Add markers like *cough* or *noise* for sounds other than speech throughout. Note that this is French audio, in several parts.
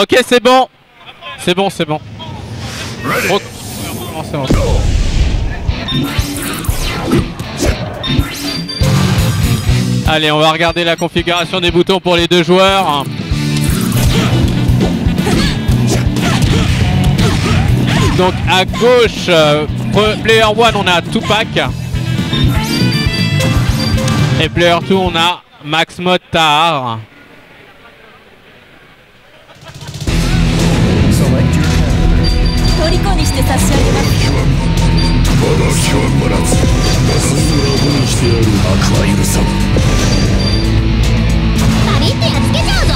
Ok, c'est bon. C'est bon, c'est bon. Oh. Allez, on va regarder la configuration des boutons pour les deux joueurs. Donc à gauche, euh, player 1, on a Tupac. Et player 2, on a Max Mod 虜にして差し上げます。まだ極まらずしてやる悪は許さんパリってやっつけちゃうぞ。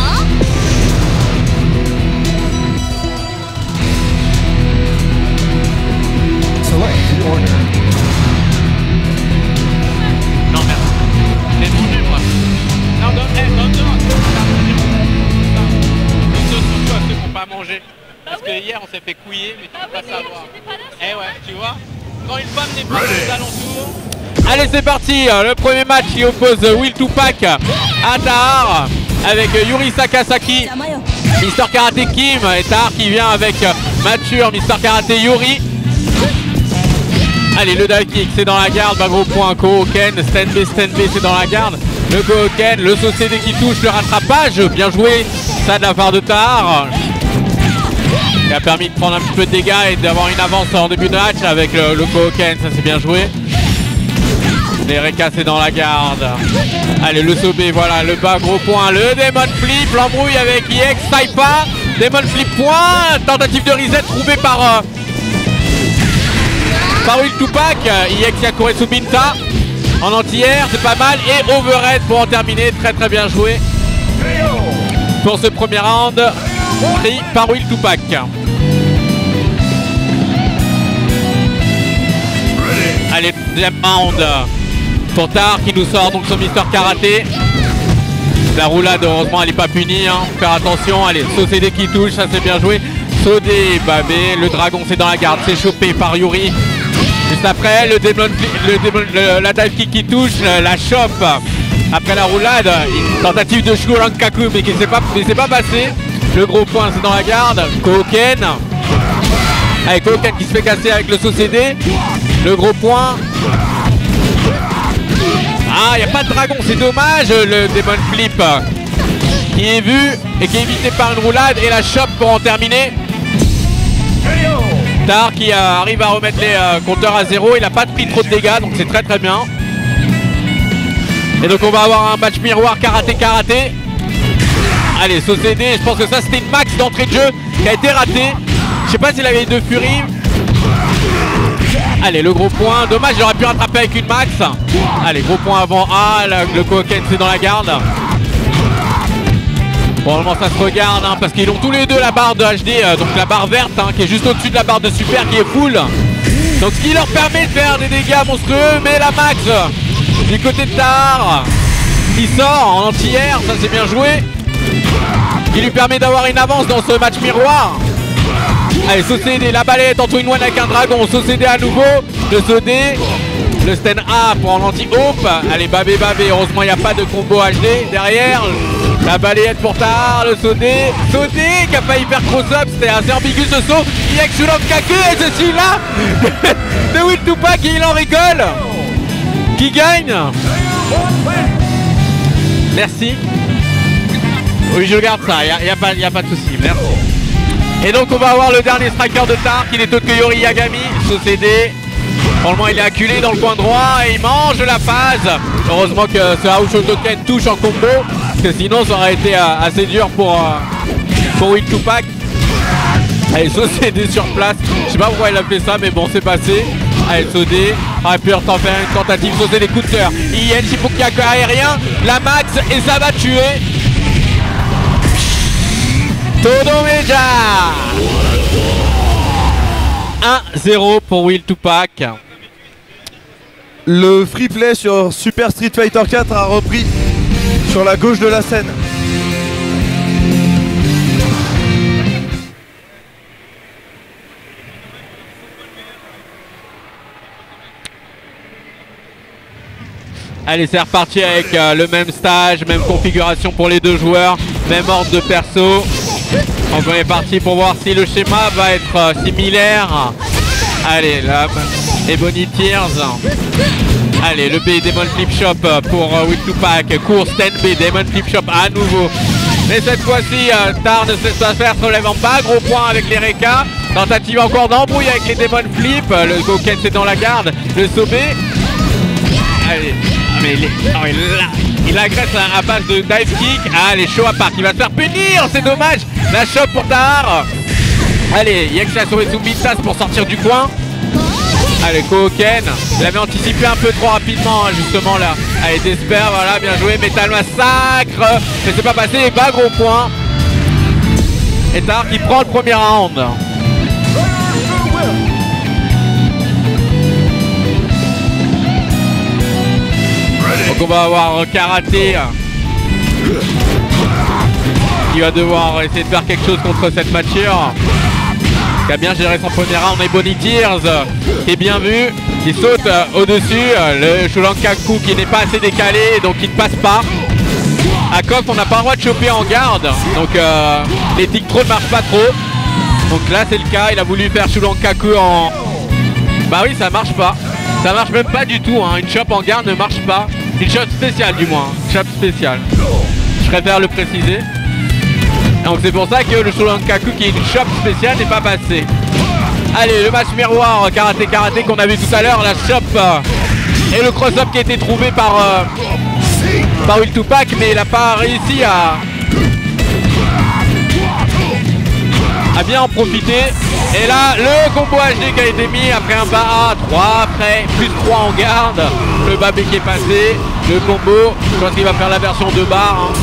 Allez c'est parti, le premier match qui oppose Will Tupac à Tahar avec Yuri Sakasaki, Mister Karate Kim et Tahar qui vient avec Mature, Mister Karate Yuri. Allez le dive c'est dans la garde, Bagro point, Kohoken, Stand B, Stand B c'est dans la garde. Le Kohoken, le sauté dès qui touche, le rattrapage, bien joué ça de la part de Tahar. Qui a permis de prendre un petit peu de dégâts et d'avoir une avance en début de match avec le, le Kohoken, ça c'est bien joué. Les c'est dans la garde. Allez le Sobé, voilà le bas gros point, le Demon Flip, l'embrouille avec IX, Saipa, Demon Flip point, tentative de reset trouvée par euh, Will Tupac, IX Yakuretsu Binta. En anti-air, c'est pas mal, et Overhead pour en terminer, très très bien joué. Pour ce premier round pris par Will Tupac. Deuxième round Tar qui nous sort donc son Mister Karaté. La roulade, heureusement, elle n'est pas punie. Hein. Faire attention. Allez, Sosede qui touche, ça c'est bien joué. Sodé, Babé, le dragon c'est dans la garde, c'est chopé par Yuri. Juste après, le démon, le démon- la dive kick qui touche, la, chope. Après la roulade, une tentative de Shurankaku mais qui s'est pas, pas passé. Le gros point c'est dans la garde. Koken. Allez, Koken qui se fait casser avec le Sosede. Le gros point. Ah, il a pas de dragon, c'est dommage le Demon Flip qui est vu et qui est évité par une roulade et la chope pour en terminer. Tar qui arrive à remettre les euh, compteurs à zéro, il a pas pris trop de dégâts donc c'est très très bien. Et donc on va avoir un match miroir karaté karaté. Allez, Société, je pense que ça c'était une max d'entrée de jeu qui a été ratée. Je sais pas s'il avait deux Fury. Allez, le gros point. Dommage, j'aurais pu rattraper avec une max. Allez, gros point avant A. Le, le c'est dans la garde. Probablement ça se regarde hein, parce qu'ils ont tous les deux la barre de HD, euh, donc la barre verte hein, qui est juste au-dessus de la barre de super qui est full. Donc ce qui leur permet de faire des dégâts monstrueux, mais la max du côté de Tar qui sort en anti-air, ça c'est bien joué. Qui lui permet d'avoir une avance dans ce match miroir. Allez, Société, la balette entre une one avec un dragon. Société à nouveau. Le Sodé. Le stand A pour en anti-hope. Allez, babé, babé. Heureusement, il n'y a pas de combo HD derrière. La balayette pour Tahar. Le Sodé. Sodé qui a failli faire cross-up. C'était assez ambigu ce saut. Iyek Kaku et je suis là. *laughs* de Will Tupac et il en rigole. Qui gagne? Merci. Oui, je garde ça. Il n'y a, pas- y a pas de souci. Merci. Et donc on va avoir le dernier striker de Tar qui n'est autre que Yori Yagami. Probablement il est acculé dans le coin droit et il mange la phase. Heureusement que ce House Token touche en combo, parce que sinon ça aurait été euh, assez dur pour, euh, pour Will Tupac. Allez, Société sur place. Je sais pas pourquoi il a fait ça, mais bon, c'est passé. Allez, Sodé. Aurait pu en faire une tentative. Sauter les coups de cœur. IN, Shipukiaku aérien. La max et ça va tuer. Todomeja 1-0 pour Will Tupac. Le free play sur Super Street Fighter 4 a repris sur la gauche de la scène. Allez, c'est reparti avec euh, le même stage, même configuration pour les deux joueurs, même ordre de perso. On est parti pour voir si le schéma va être euh, similaire. Allez, là, Ebony Tears. Allez, le B Demon Flip Shop euh, pour euh, Will to Pack. Course 10B, Demon Flip Shop à nouveau. Mais cette fois-ci, euh, ne se laisse pas faire, se relève en bas. Gros point avec les Reka. Tentative encore d'embrouille avec les Demon Flip. Le Goken c'est dans la garde. Le Sobé. Allez. Ah, mais il, est- oh, il, a- il agresse à, base de dive kick. Ah, les show à part. Il va se faire punir. C'est dommage. La shop pour Tahar. Allez, Yex a sauvé Zumbitas pour sortir du coin. Allez, Koken. Il avait anticipé un peu trop rapidement, hein, justement là. Allez, Desper, voilà, bien joué. Metal Massacre. Mais c'est pas passé. Et bas, gros point. Et Tahar qui prend le premier round. On va avoir Karaté qui va devoir essayer de faire quelque chose contre cette mature. Qui a bien géré son premier round et Bonnie Tears qui est bien vu, qui saute euh, au-dessus. euh, le Shulankaku qui n'est pas assez décalé donc il ne passe pas. À Coq on n'a pas le droit de choper en garde. Donc euh, les trop ne marchent pas trop. Donc là c'est le cas, il a voulu faire Shulankaku en, bah oui, ça marche pas. Ça marche même pas du tout. Hein. Une shop en garde ne marche pas. Une shop spéciale du moins. Shop spéciale. Je préfère le préciser. Donc c'est pour ça que le Sholankaku qui est une shop spéciale n'est pas passé. Allez, le match miroir karaté karaté qu'on a vu tout à l'heure, la shop euh, et le cross-up qui a été trouvé par euh, par Will Tupac, mais il n'a pas réussi à à bien en profiter. Et là, le combo HD qui a été mis après un bas A, 3 après, plus 3 en garde. Le bas B qui est passé, le combo. Je pense qu'il va faire la version 2 barres. hein.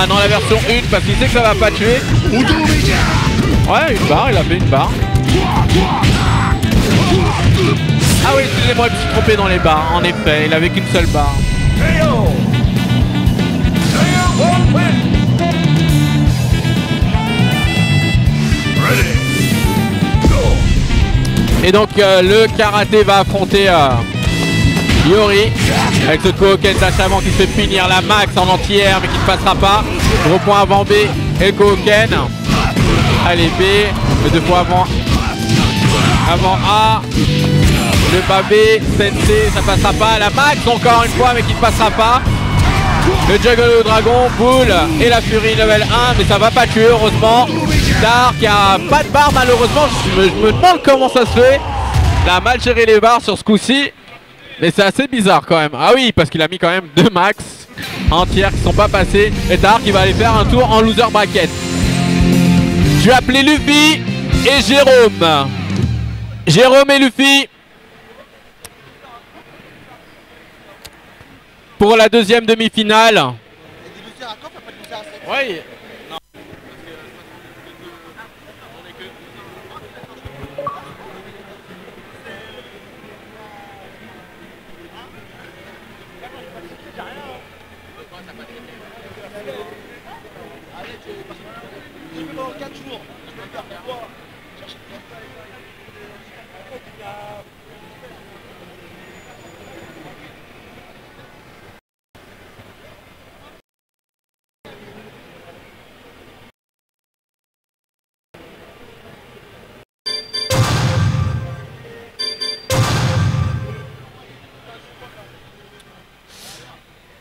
Ah non, la version 1 parce qu'il sait que ça va pas tuer. Ouais, une barre, il a fait une barre. Ah oui, excusez-moi, je me suis trompé dans les barres. En effet, il avait qu'une seule barre. Et donc euh, le karaté va affronter euh, Yori avec ce Kohoken d'achèvement qui se fait punir la max en entière mais qui ne passera pas. Gros point avant B et Kohoken. Allez B, le deux fois avant avant A. Le bas B, Sensei, ça passera pas. La max encore une fois mais qui ne passera pas. Le Juggle au Dragon, Bull et la Fury level 1, mais ça va pas tuer heureusement. Dark qui a pas de barre malheureusement, je me, je me demande comment ça se fait. Il a mal géré les barres sur ce coup-ci. Mais c'est assez bizarre quand même. Ah oui, parce qu'il a mis quand même deux max entières qui sont pas passées. Et Dark qui va aller faire un tour en loser bracket. Je vais appeler Luffy et Jérôme. Jérôme et Luffy. Pour la deuxième demi-finale. Oui.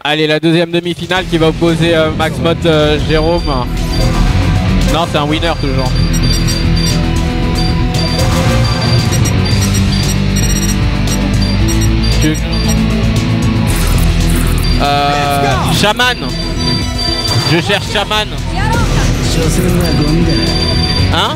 Allez, la deuxième demi-finale qui va opposer euh, Max Mott euh, Jérôme. Non, c'est un winner toujours. Euh, Shaman. Je cherche Shaman. Hein? hein?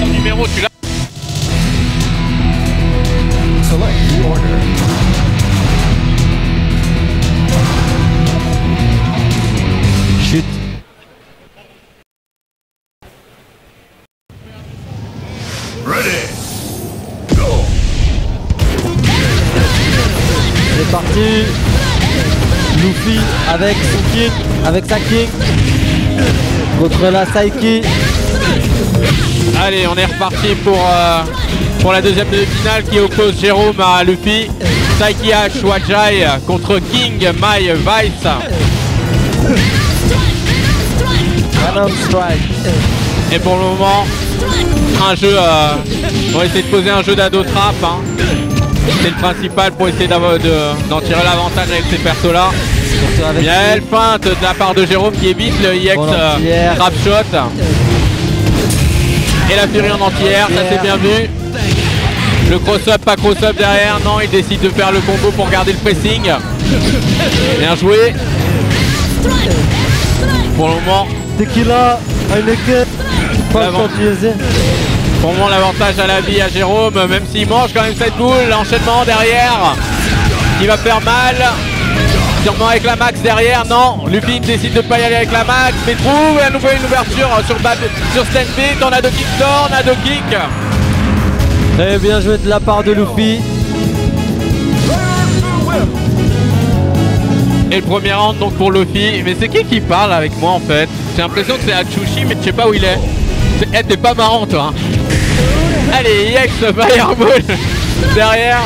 Ton numéro, tu l'as Select the order. Chut. C'est parti Luffy avec son avec sa king contre la Saiki. Allez, on est reparti pour euh, pour la deuxième demi-finale qui oppose Jérôme à Luffy. Saiki H Wajai contre King Mai Vice. Et pour le moment, un jeu. euh, on va essayer de poser un jeu d'ado trap. hein. C'est le principal pour essayer de- d'en tirer l'avantage avec ces persos-là. Avec Belle feinte de la part de Jérôme qui évite le IX Bon euh, trap shot. Et la furie en entière, ça c'est bien vu. Le cross-up, pas cross-up derrière, non, il décide de faire le combo pour garder le pressing. Bien joué. Pour le moment, Tequila, pas pour le moment l'avantage à la vie à Jérôme, même s'il mange quand même cette boule, l'enchaînement derrière qui va faire mal. Sûrement avec la max derrière, non, Lupin décide de pas y aller avec la max, mais trouve à nouveau une ouverture sur, Bad- sur Stand B, tornado kick, tornado kick. Très bien joué de la part de Luffy. Et le premier round donc pour Luffy. Mais c'est qui qui parle avec moi en fait? J'ai l'impression que c'est Atsushi mais je sais pas où il est. Eh, t'es pas marrant toi. hein. Allez, EX *laughs* Fireball derrière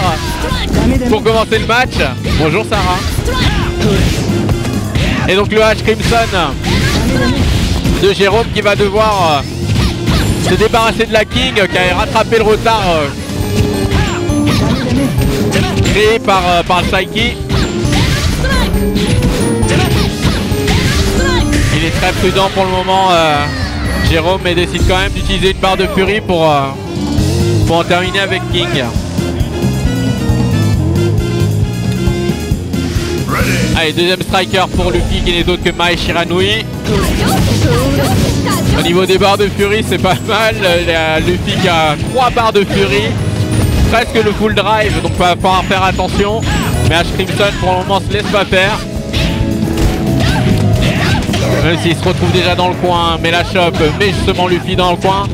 pour commencer le match. Bonjour Sarah. Et donc le H Crimson de Jérôme qui va devoir euh, se débarrasser de la King qui a rattrapé le retard euh, créé par, euh, Psyche. Il est très prudent pour le moment, Jérôme, mais décide quand même d'utiliser une barre de furie pour en terminer avec King. Allez, deuxième striker pour Luffy qui n'est autre que Mai Shiranui. Au niveau des barres de furie, c'est pas mal. Luffy qui a 3 barres de furie. Presque le full drive, donc va falloir faire attention. Mais Ash Crimson pour le moment se laisse pas faire. Même s'il se retrouve déjà dans le coin, mais la chope, met justement Luffy dans le coin.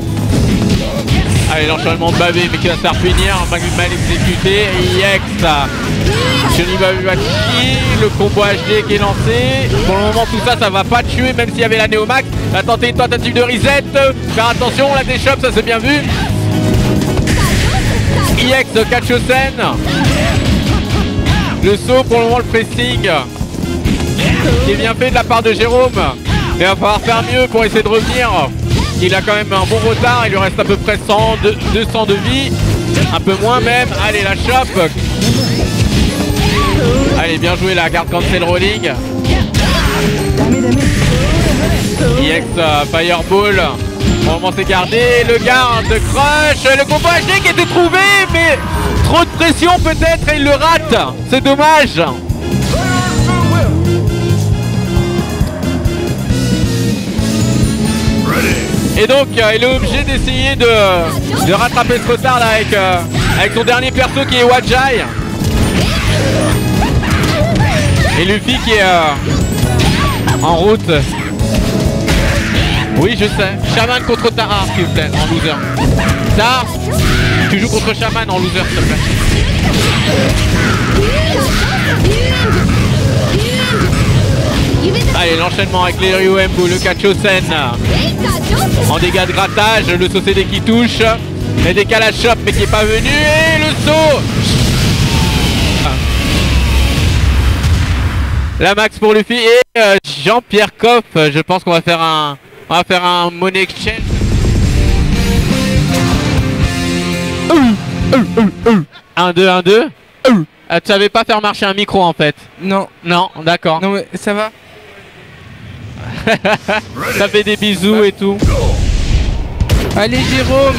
Allez, l'enchaînement de Bavé, mais qui va se faire punir, mal, exécuté. EX, Johnny le combo HD qui est lancé. Pour le moment, tout ça, ça va pas tuer, même s'il y avait la Neomax. Va tenter une tentative de reset. Faire attention, la déchoppe, ça c'est bien vu. EX, Kachosen. Le saut, pour le moment, le pressing qui est bien fait de la part de Jérôme. Il va falloir faire mieux pour essayer de revenir. Il a quand même un bon retard, il lui reste à peu près 100, de- 200 de vie. Un peu moins même. Allez, la chope. Allez, bien joué la garde cancel rolling. EX euh, Fireball. Moment c'est gardé. Le garde crush. Le combo HD qui était trouvé, mais trop de pression peut-être et il le rate. C'est dommage. Et donc euh, il est obligé d'essayer de, de rattraper ce retard là avec, euh, avec son dernier perso qui est Wajai. Et Luffy qui est euh, en route. Oui je sais. Shaman contre Tara s'il vous plaît en loser. Tara, tu joues contre Shaman en loser s'il te plaît. Allez l'enchaînement avec les Ryuembu, le Kachosen. En dégâts de grattage, le saut CD qui touche. Le décalage shop mais qui est pas venu. Et le saut La max pour Luffy et euh, Jean-Pierre Coff. Je pense qu'on va faire un. On va faire un money exchange. 1, 2, 1, 2. Ah, tu savais pas faire marcher un micro en fait. Non, Non, d'accord. non mais ça va? *laughs* Ça fait des bisous et tout. Allez Jérôme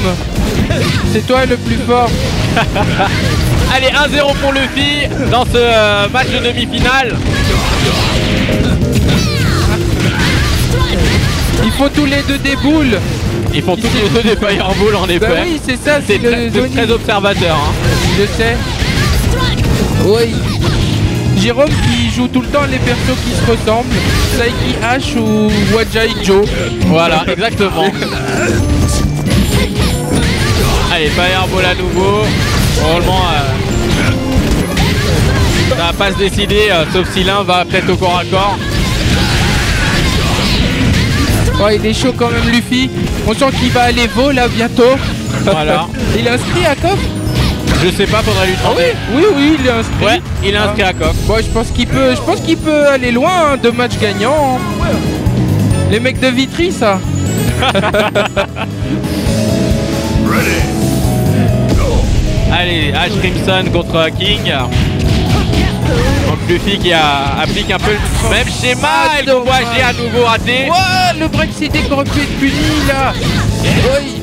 C'est toi le plus fort *laughs* Allez, 1-0 pour Luffy dans ce euh, match de demi-finale. Il faut tous les deux des boules Ils font tous les deux des fireballs en effet. Bah oui c'est ça, C'est très observateur. hein. Je sais Oui Jérôme qui joue tout le temps les persos qui se ressemblent Saiki H ou Wajai Joe Voilà, exactement. Allez, fireball à nouveau. Probablement, euh, ça va pas se décider, euh, sauf si l'un va peut-être au corps à corps. Ouais il est chaud quand même Luffy On sent qu'il va aller Vo là bientôt Voilà. *laughs* Il est inscrit à Coff Je sais pas, faudrait lui demander. Oui, oui, il est inscrit. Ouais, il est inscrit à Coq. Bon, je pense qu'il peut, je pense qu'il peut aller loin, hein, deux matchs gagnants. hein. Les mecs de Vitry, ça. *laughs* Allez, Ash Crimson contre King. Donc Luffy qui a, applique un peu le même schéma et le à nouveau raté. Ouah, le pu être puni là. Oui.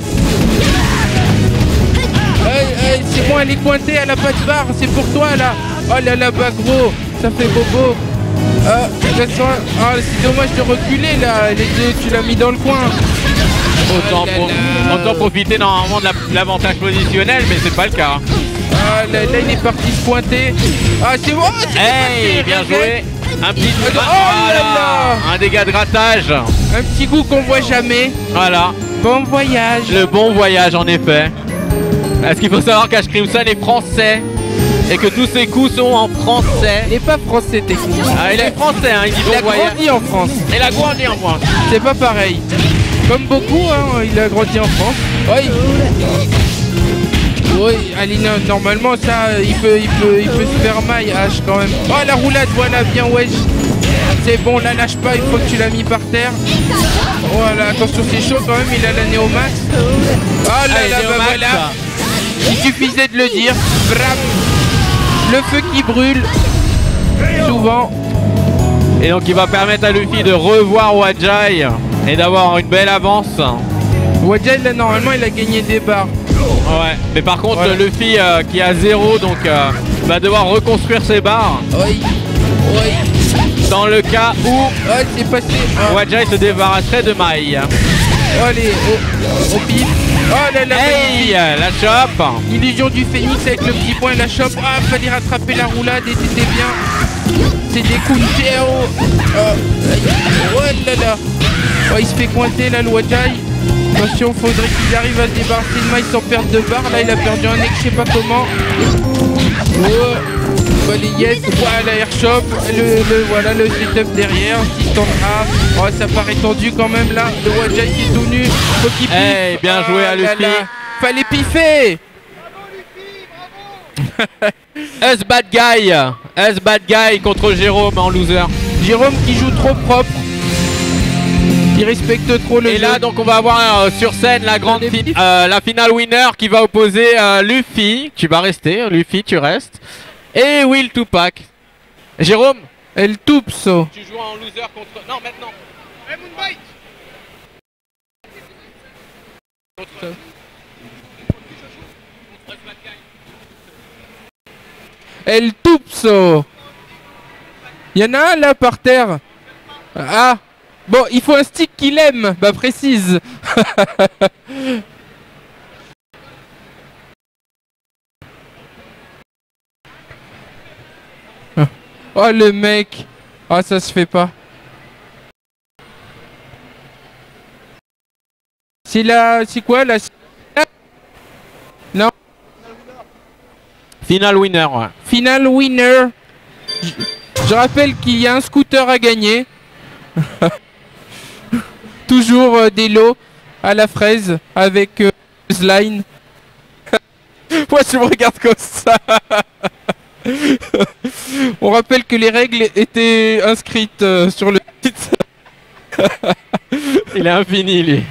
C'est bon, elle est cointée, elle a pas de barre, c'est pour toi là. Oh là là, bah gros, ça fait bobo. Ah, laisse-moi- ah, c'est dommage de reculer là, les deux, tu l'as mis dans le coin. Autant, Oh là pro- là. autant profiter normalement de la- de l'avantage positionnel, mais c'est pas le cas. Ah, là, là, il est parti se pointer. Ah, c'est bon, c'est Hey, bien joué. Un petit, Oh là voilà, là. un dégât de grattage. Un petit goût qu'on voit jamais. Voilà, Bon voyage. le bon voyage en effet. Est-ce qu'il faut savoir qu'Ash Crimson est français et que tous ses coups sont en français? Il est pas français techniquement. Ah, il est français, hein, il dit Il a bon voyage. grandi en France. Il a grandi en France. C'est pas pareil. Comme beaucoup, hein, il a grandi en France. Oui. Oui, Alina, normalement ça, il peut, il peut, il peut se faire maille, H quand même. Oh la roulade, voilà, bien wesh. C'est bon, la lâche pas, il faut que tu l'as mis par terre. Voilà, attention, c'est chaud quand même, il a la Néomax. Oh là Allez, là, bah voilà. Il suffisait de le dire. Le feu qui brûle. Souvent. Et donc il va permettre à Luffy de revoir Wajai et d'avoir une belle avance. Wajai, là, normalement, il a gagné des barres. Ouais. Mais par contre Voilà. Luffy euh, qui a zéro donc euh, va devoir reconstruire ses barres Oui. Oui. dans le cas où Ouais, c'est passé. Wajai se débarrasserait de Mai. Allez, au, au pif. Oh là là, Hey magnifique. la chope Illusion du phénix avec le petit point et la chope. Ah, fallait rattraper la roulade et c'était bien. C'est des coups de. Oh, oh là là. Oh, il se fait cointer là, le Wajai. Attention, faudrait qu'il arrive à se débarrasser de maille sans perdre de barre. Là, il a perdu un ex, je sais pas comment. Oh. Voilà airshop, le, le- voilà le setup derrière, assistant A. Oh ça paraît tendu quand même là, le Wajai qui est tout nu, faut qu'il piffe. Hey, bien joué à Ah là Luffy. là. Fallait piffer *laughs* Us bad guy Us bad guy contre Jérôme en loser. Jérôme qui joue trop propre. Il respecte trop le Et jeu. là donc on va avoir euh, sur scène la grande fi- euh, la finale winner qui va opposer euh, Luffy. Tu vas rester, Luffy tu restes. Et Will Tupac. Jérôme El Tupso. Tu joues en loser contre. Non maintenant El Tupso. Il y en a un là par terre. Ah. Bon, il faut un stick qu'il aime. Bah précise. *laughs* oh le mec. Ah ça se fait pas. C'est la... C'est quoi la... Non. Final winner, ouais. Final winner. Je, je rappelle qu'il y a un scooter à gagner. *laughs* Toujours euh, des lots à la fraise avec euh, Line. *laughs* Moi je me regarde comme ça. *laughs* *laughs* On rappelle que les règles étaient inscrites euh, sur le site. *laughs* Il est infini lui.